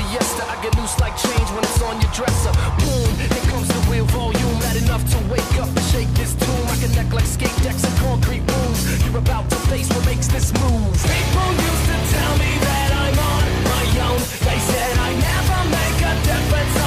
siesta. I get loose like change when it's on your dresser. Boom, here comes the real volume. Enough to wake up and shake this tomb. I connect like skate decks and concrete. You're about to face what makes this move. People used to tell me that I'm on my own. They said I never make a difference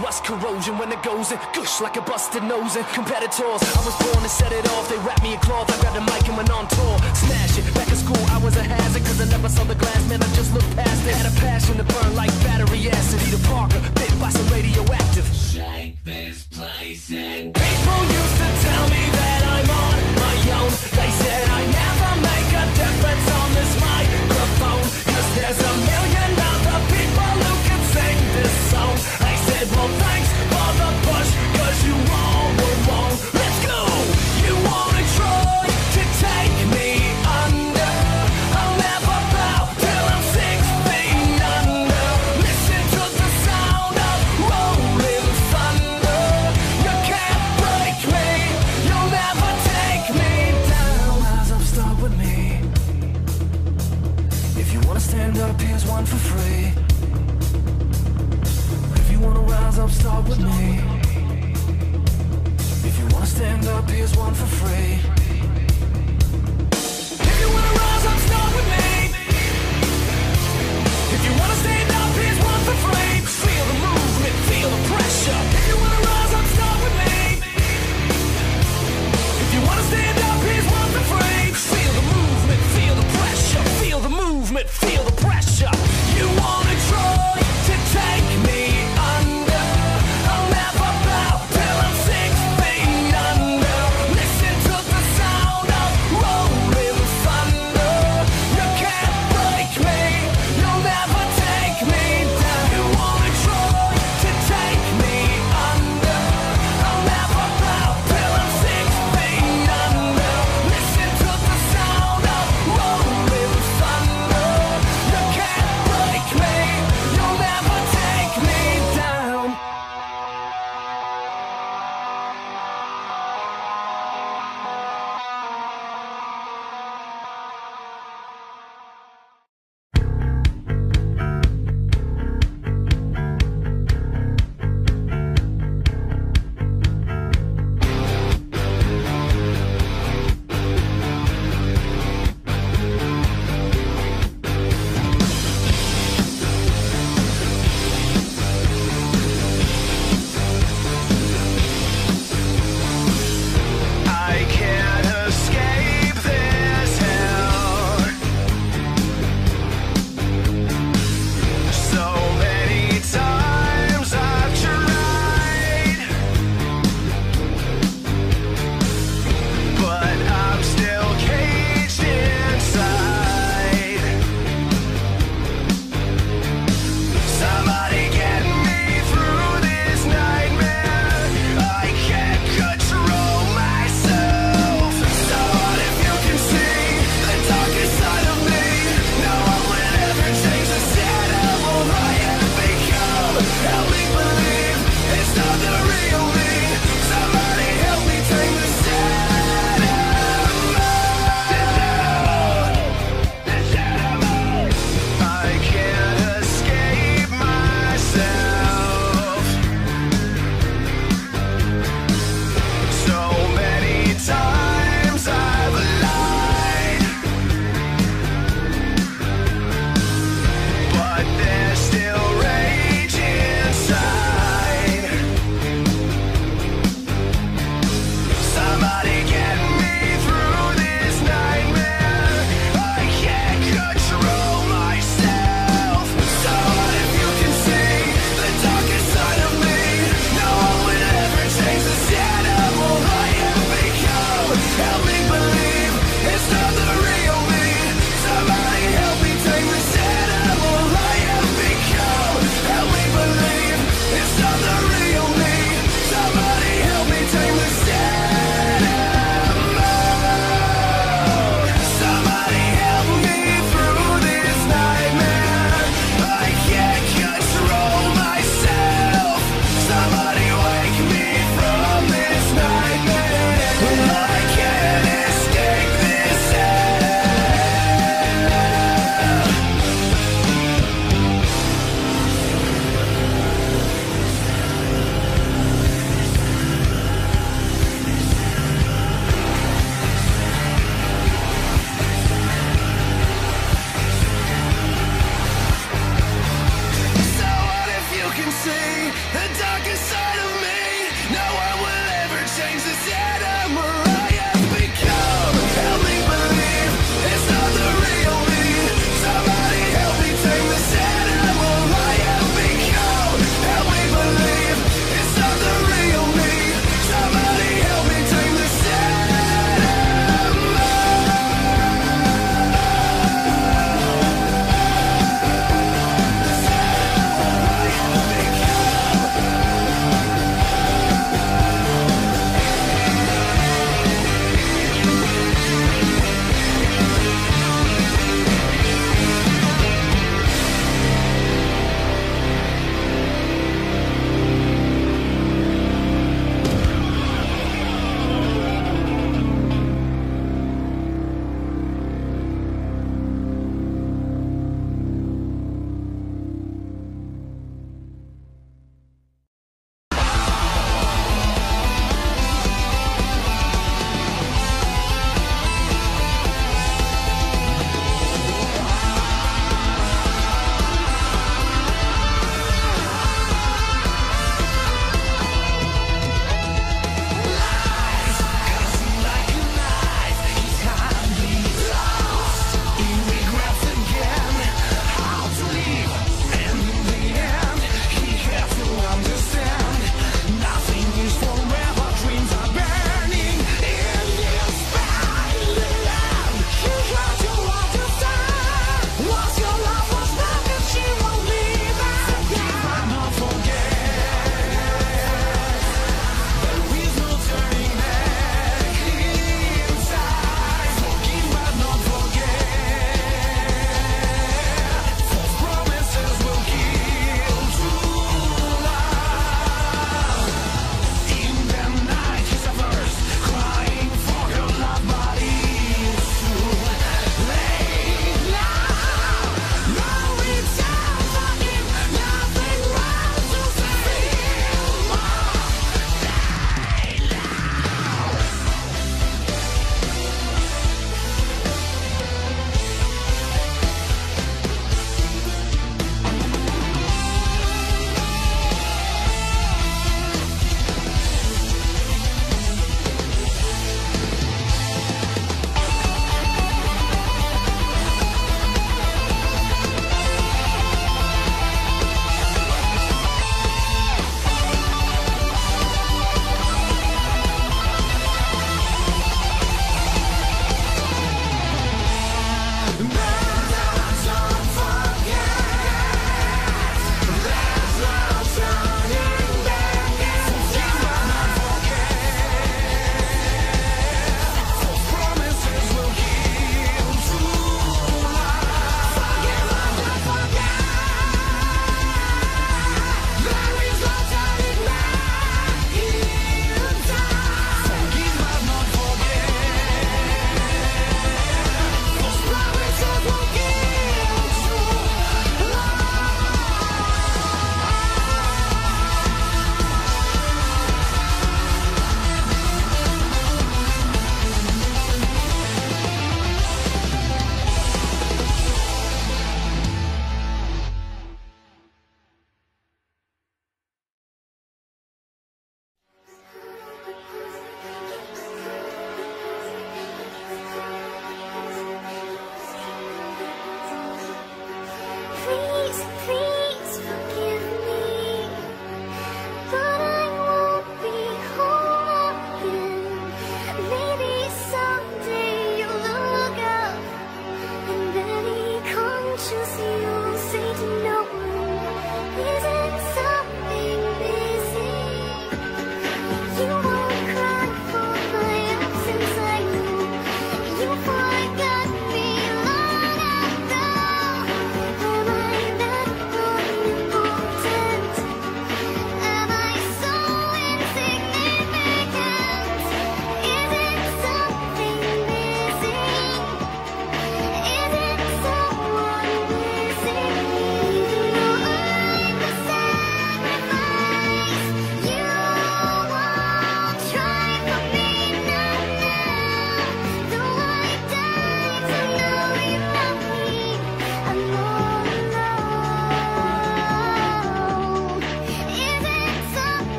rust corrosion when it goes in. Gush like a busted nose and competitors. I was born to set it off. They wrapped me in cloth. I grabbed a mic and went on tour. Smash it. Back in school, I was a hazard. Cause I never saw the glass, man. I just looked past it. Had a passion to burn like battery acid. Peter Parker, bit by some radioactive. Shake this place in. People used to tell me that I'm on my own. They said I never make a difference on this microphone. Cause there's a I said, well, the darkest side.